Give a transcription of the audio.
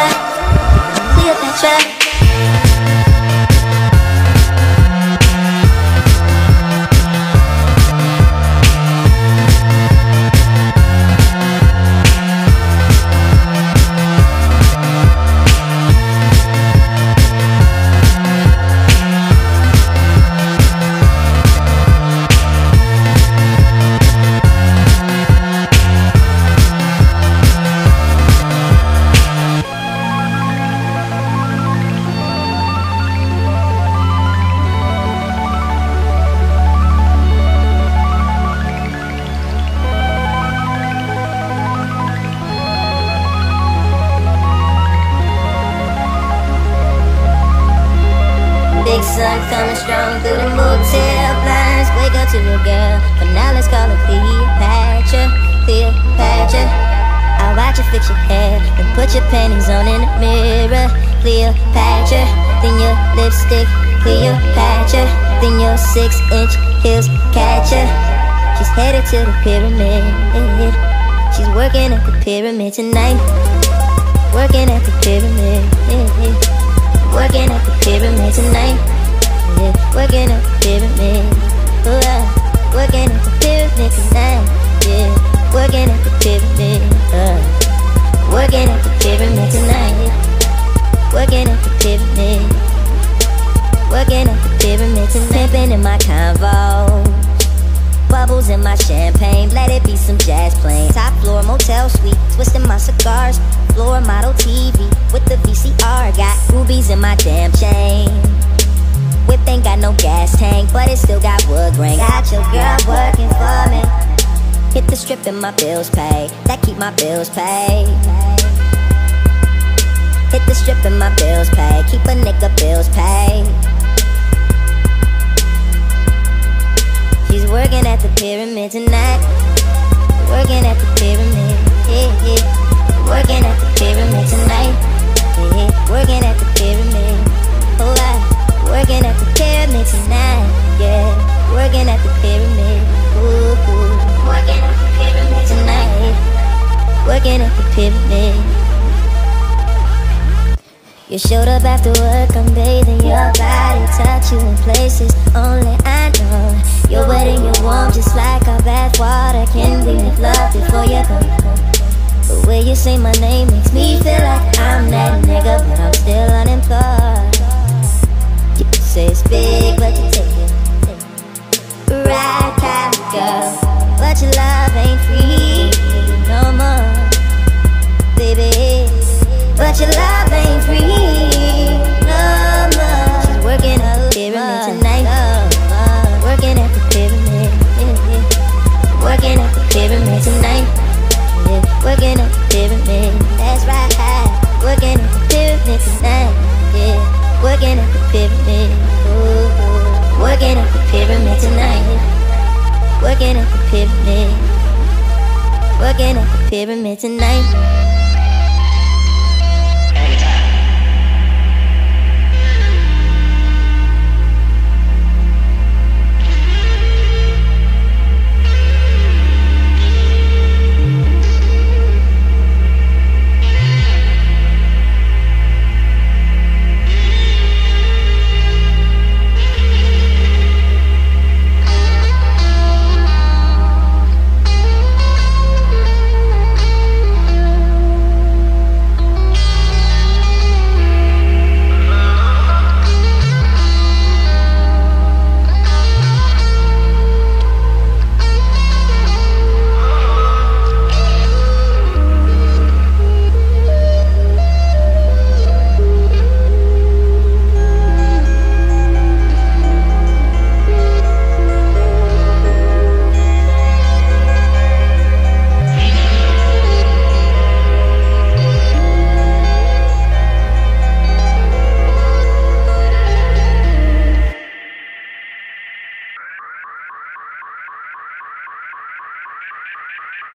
track, we at that track. girl, but now let's call it Cleopatra, Cleopatra. I'll watch you fix your hair, then put your panties on in the mirror, Cleopatra. Then your lipstick, Cleopatra. Then your six-inch heels, catcher. She's headed to the pyramid. She's working at the pyramid tonight. Working at the pyramid. Working at the pyramid tonight. Working at the pyramid. pimping in my convo. Bubbles in my champagne, let it be some jazz playing. Top floor motel suite, twisting my cigars. Floor model TV with the VCR. Got rubies in my damn chain. Whip ain't got no gas tank, but it still got wood grain. Got your girl working for me. Hit the strip and my bills pay. That keep my bills paid. Hit the strip and my bills pay. Keep a nigga bills paid. tonight, yeah. Working at the pyramid, ooh. Working at the pyramid tonight. Working at the pyramid. You showed up after work, I'm bathing your body, touch you in places only I know. You're wet and you're warm, just like our bath water. Can we make love before you go? The way you say my name makes me feel like I'm that nigga, but I'm still unemployed. Working at the pyramid. Ooh. Working at the pyramid tonight. Working at the pyramid. Working at the pyramid tonight.